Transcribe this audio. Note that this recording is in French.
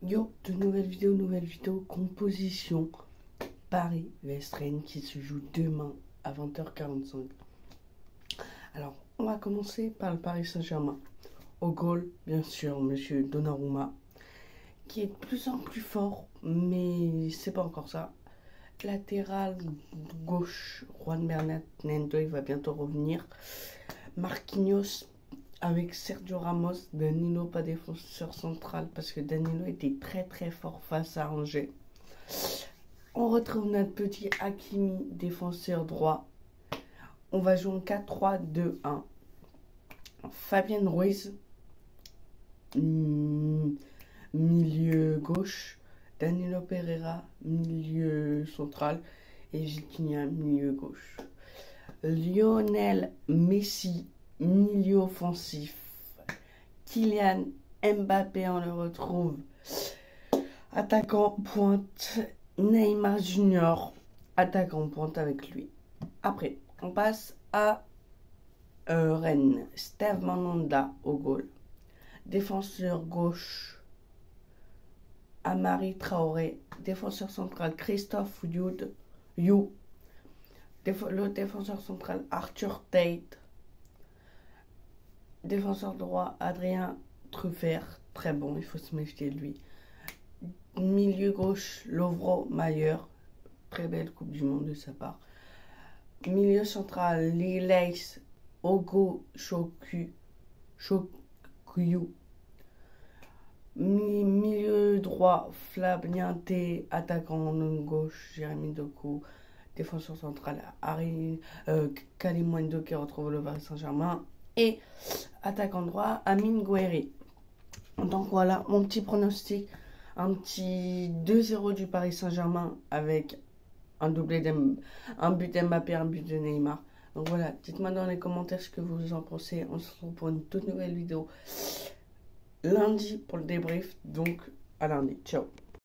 Yo, de nouvelles vidéos, nouvelles vidéos, composition paris Rennes qui se joue demain à 20h45. Alors, on va commencer par le Paris Saint-Germain. Au goal, bien sûr, monsieur Donnarumma, qui est de plus en plus fort, mais c'est pas encore ça. Latéral gauche, Juan Bernat Nendo, il va bientôt revenir. Marquinhos avec Sergio Ramos, Danilo pas défenseur central parce que Danilo était très très fort face à Angers. On retrouve notre petit Hakimi, défenseur droit. On va jouer en 4-3-2-1. Fabien Ruiz, hmm, milieu gauche. Danilo Pereira, milieu central. Et Jiquinia, milieu gauche. Lionel Messi, milieu offensif. Kylian Mbappé, on le retrouve. Attaquant pointe. Neymar Junior, attaquant pointe avec lui. Après, on passe à euh, Rennes. Steve Mananda au goal. Défenseur gauche. Amari Traoré. Défenseur central Christophe Youd. You. le défenseur central Arthur Tate. Défenseur droit, Adrien Truffert. Très bon, il faut se méfier de lui. Milieu gauche, Lovro Mayer. Très belle Coupe du Monde de sa part. Milieu central, Lileis Ogo Shoku. Shokuyu. Milieu droit, Flab Niente. Attaquant gauche, Jérémy Doku. Défenseur central, Harry euh, qui retrouve le Paris Saint-Germain et attaquant droit Amine Gouiri. Donc voilà mon petit pronostic. Un petit 2-0 du Paris Saint-Germain avec un doublé un but d'Mbappé, un but de Neymar. Donc voilà, dites-moi dans les commentaires ce que vous en pensez. On se retrouve pour une toute nouvelle vidéo lundi pour le débrief. Donc à lundi. Ciao